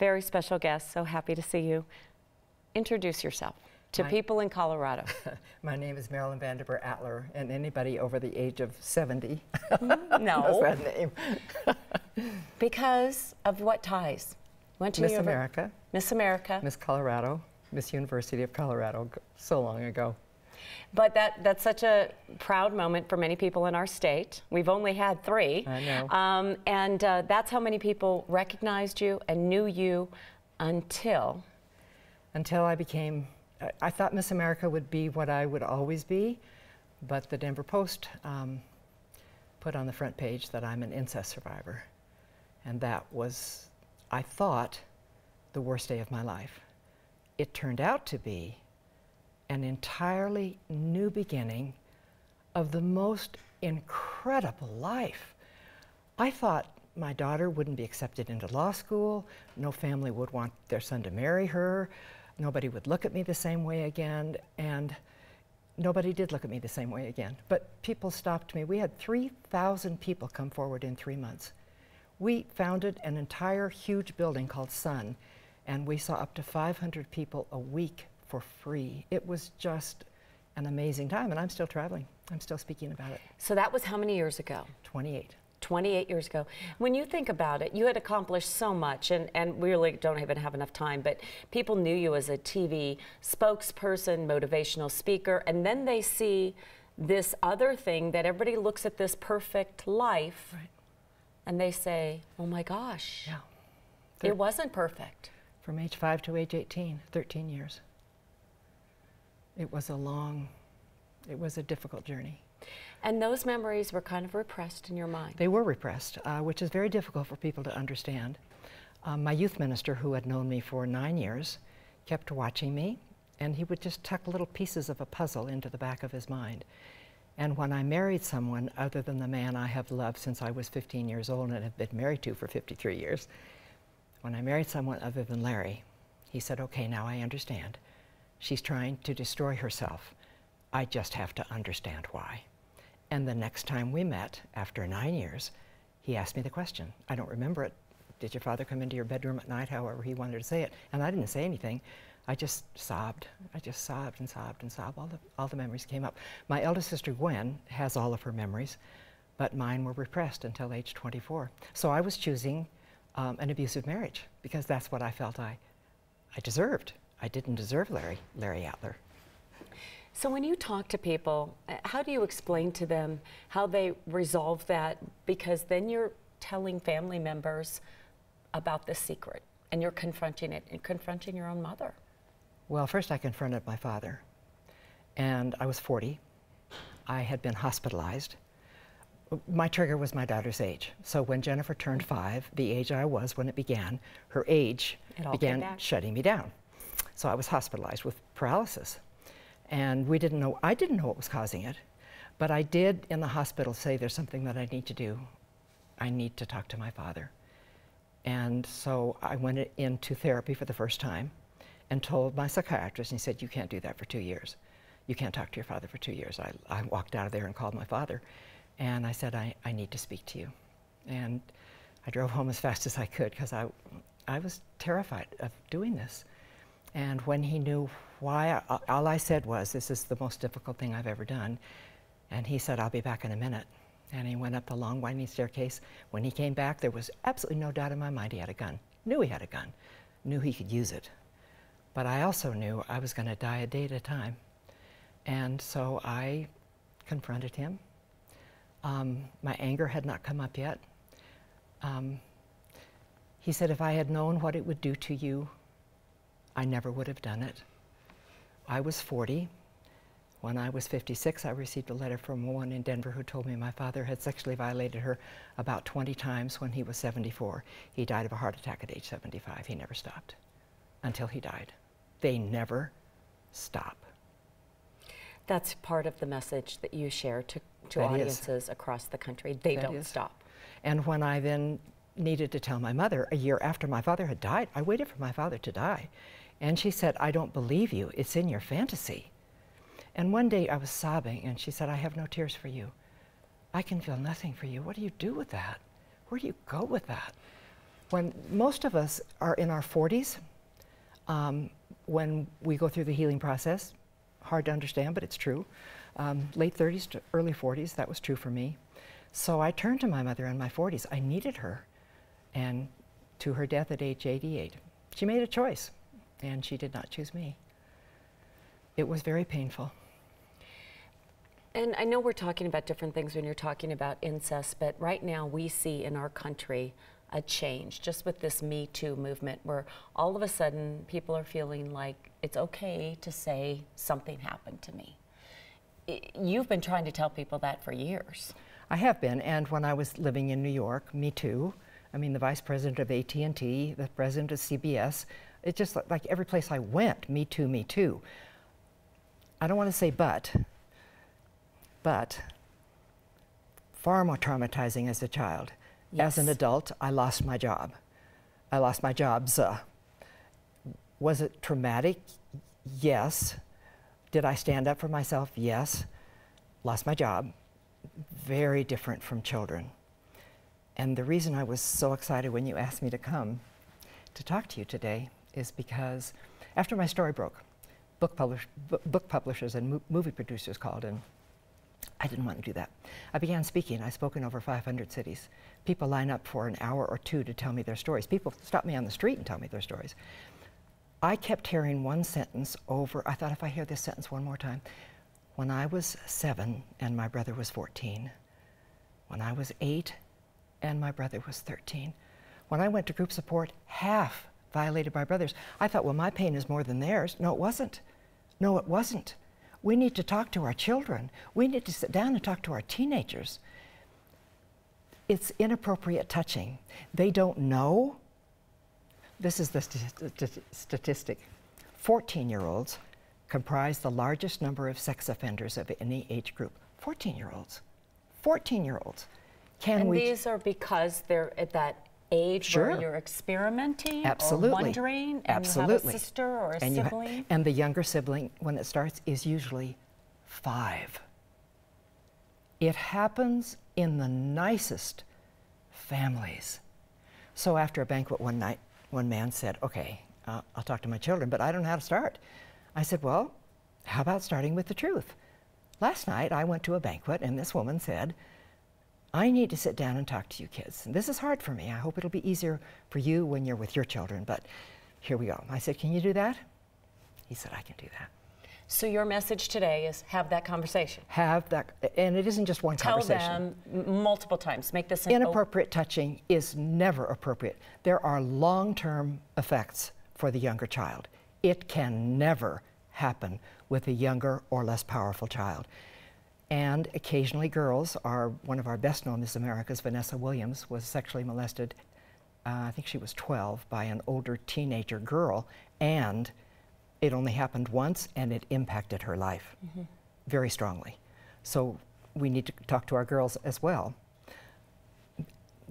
very special guest. So happy to see you. Introduce yourself to My- people in Colorado. My name is Marilyn Van Derbur Atler, and anybody over the age of 70 no, knows that name. because of what ties? Went to Miss America, Miss America. Miss Colorado, Miss University of Colorado, so long ago. But that, that's such a proud moment for many people in our state. We've only had three. I know. Um, and uh, that's how many people recognized you and knew you until. Until I became, I- I thought Miss America would be what I would always be, but the Denver Post um, put on the front page that I'm an incest survivor. And that was, I thought, the worst day of my life. It turned out to be an entirely new beginning of the most incredible life. I thought my daughter wouldn't be accepted into law school, no family would want their son to marry her, nobody would look at me the same way again, and nobody did look at me the same way again. But people stopped me. We had 3,000 people come forward in three months. We founded an entire huge building called Sun, and we saw up to 500 people a week for free. It was just an amazing time, and I'm still traveling. I'm still speaking about it. So that was how many years ago? 28. 28 years ago. When you think about it, you had accomplished so much, and, and we really don't even have enough time, but people knew you as a TV spokesperson, motivational speaker, and then they see this other thing that everybody looks at this perfect life Right. and they say, oh my gosh, Yeah. it wasn't perfect. From age 5 to age 18, 13 years. It was a long, it was a difficult journey. And those memories were kind of repressed in your mind. They were repressed, uh, which is very difficult for people to understand. Um, my youth minister, who had known me for nine years, kept watching me, and he would just tuck little pieces of a puzzle into the back of his mind. And when I married someone other than the man I have loved since I was 15 years old and have been married to for 53 years, when I married someone other than Larry, he said, Okay, now I understand. She's trying to destroy herself. I just have to understand why. And the next time we met, after nine years, he asked me the question. I don't remember it. Did your father come into your bedroom at night, however he wanted to say it? And I didn't say anything. I just sobbed. I just sobbed and sobbed and sobbed. All the, all the memories came up. My eldest sister, Gwen, has all of her memories, but mine were repressed until age 24. So I was choosing um, an abusive marriage because that's what I felt I, I deserved. I didn't deserve Larry, Larry Atler. So when you talk to people, uh, how do you explain to them how they resolve that? Because then you're telling family members about the secret and you're confronting it and confronting your own mother. Well, first I confronted my father, and I was 40. I had been hospitalized. My trigger was my daughter's age. So when Jennifer turned five, the age I was when it began, her age It all came began shutting me down. So I was hospitalized with paralysis. And we didn't know, I didn't know what was causing it, but I did in the hospital say there's something that I need to do. I need to talk to my father. And so I went into therapy for the first time and told my psychiatrist, and he said, You can't do that for two years. You can't talk to your father for two years. I, I walked out of there and called my father, and I said, I, I need to speak to you. And I drove home as fast as I could because I, I was terrified of doing this. And when he knew why, all I said was, This is the most difficult thing I've ever done. And he said, I'll be back in a minute. And he went up the long, winding staircase. When he came back, there was absolutely no doubt in my mind he had a gun. Knew he had a gun. Knew he could use it. But I also knew I was going to die a day at a time. And so I confronted him. Um, my anger had not come up yet. Um, he said, If I had known what it would do to you, I never would have done it. I was 40. When I was 56, I received a letter from a woman in Denver who told me my father had sexually violated her about 20 times when he was 74. He died of a heart attack at age 75. He never stopped until he died. They never stop. That's part of the message that you share to, to That is. audiences across the country. They That don't is. stop. And when I then needed to tell my mother a year after my father had died, I waited for my father to die. And she said, I don't believe you. It's in your fantasy. And one day I was sobbing, and she said, I have no tears for you. I can feel nothing for you. What do you do with that? Where do you go with that? when most of us are in our 40s, um, when we go through the healing process, hard to understand, but it's true. Um, late 30s to early 40s, that was true for me. So I turned to my mother in my 40s. I needed her. And to her death at age 88, she made a choice, and she did not choose me. It was very painful. And I know we're talking about different things when you're talking about incest, but right now we see in our country a change just with this Me Too movement where all of a sudden people are feeling like it's okay to say something happened to me. You've been trying to tell people that for years. I have been, and when I was living in New York, Me Too, I mean the vice president of AT&T, the president of CBS, it just like every place I went, Me Too, Me Too. I don't want to say but, but far more traumatizing as a child. Yes. As an adult, I lost my job. I lost my jobs. Uh, was it traumatic? Yes. Did I stand up for myself? Yes. Lost my job. Very different from children. And the reason I was so excited when you asked me to come to talk to you today is because after my story broke, book, publish, book publishers and mo movie producers called and I didn't want to do that. I began speaking. I spoke in over 500 cities. People line up for an hour or two to tell me their stories. People stop me on the street and tell me their stories. I kept hearing one sentence over. I thought if I hear this sentence one more time. When I was seven and my brother was 14. When I was eight and my brother was 13. When I went to group support, half violated by brothers. I thought, well, my pain is more than theirs. No, it wasn't. No, it wasn't. We need to talk to our children. We need to sit down and talk to our teenagers. It's inappropriate touching. They don't know. This is the st statistic 14 year olds comprise the largest number of sex offenders of any age group. 14 year olds. 14 year olds. Can and these are because they're at that age sure. where you're experimenting Absolutely. or wondering and Absolutely. you have a sister or a and sibling? and the younger sibling, when it starts, is usually five. It happens in the nicest families. So after a banquet one night, one man said, okay, uh, I'll talk to my children, but I don't know how to start. I said, well, how about starting with the truth? Last night I went to a banquet and this woman said, I need to sit down and talk to you kids. And this is hard for me. I hope it'll be easier for you when you're with your children, but here we go. I said, Can you do that? He said, I can do that. So your message today is have that conversation. Have that, and it isn't just one Tell conversation. Tell them multiple times. Make this inappropriate touching is never appropriate. There are long-term effects for the younger child. It can never happen with a younger or less powerful child. And occasionally girls are, one of our best known Miss Americas, Vanessa Williams, was sexually molested, uh, I think she was 12, by an older teenager girl, and it only happened once and it impacted her life mm -hmm. very strongly. So we need to talk to our girls as well.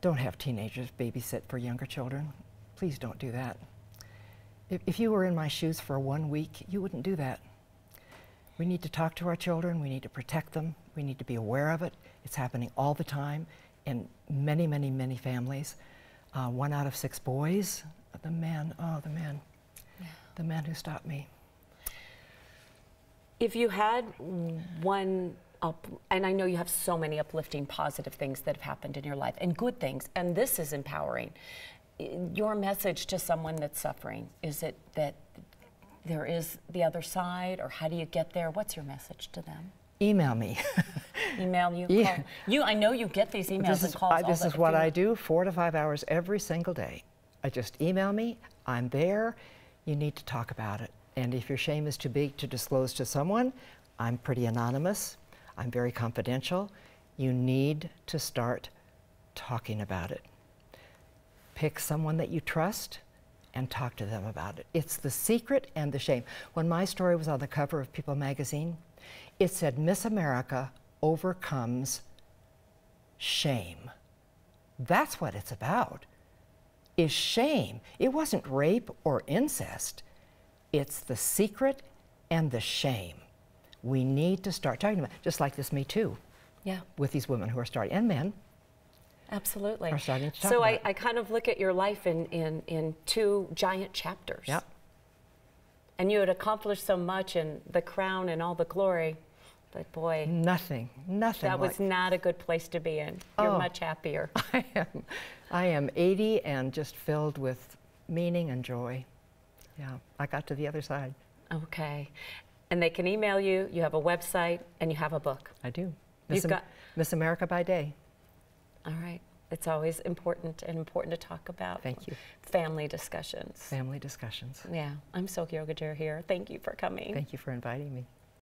Don't have teenagers babysit for younger children. Please don't do that. If, if you were in my shoes for one week, you wouldn't do that. We need to talk to our children. We need to protect them. We need to be aware of it. It's happening all the time in many, many, many families. Uh, one out of six boys. The man, oh, the man, yeah. the man who stopped me. If you had one up, and I know you have so many uplifting, positive things that have happened in your life, and good things, and this is empowering. Your message to someone that's suffering is it that there is the other side, or how do you get there? What's your message to them? Email me. Email you. Yeah. Call. You. I know you get these emails this and calls. I, this is what I do, four to five hours every single day. I just email me. I'm there. You need to talk about it. And if your shame is too big to disclose to someone, I'm pretty anonymous. I'm very confidential. You need to start talking about it. Pick someone that you trust and talk to them about it. It's the secret and the shame. When my story was on the cover of People magazine, it said Miss America overcomes shame. That's what it's about. Is shame. It wasn't rape or incest. It's the secret and the shame. We need to start talking about it, just like this Me Too. Yeah. With these women who are starting, and men. Absolutely. are starting to so I. I kind of look at your life in, in, in two giant chapters. Yep. And you had accomplished so much and the crown and all the glory. But boy, Nothing, nothing. that was like- not a good place to be in. You're Oh. much happier. I am, I am 80 and just filled with meaning and joy. Yeah, I got to the other side. Okay. And they can email you, you have a website, and you have a book. I do. You've Am- got- Miss America by day. All right. It's always important and important to talk about. Thank you. Family discussions. Family discussions. Yeah. I'm so glad here. Thank you for coming. Thank you for inviting me.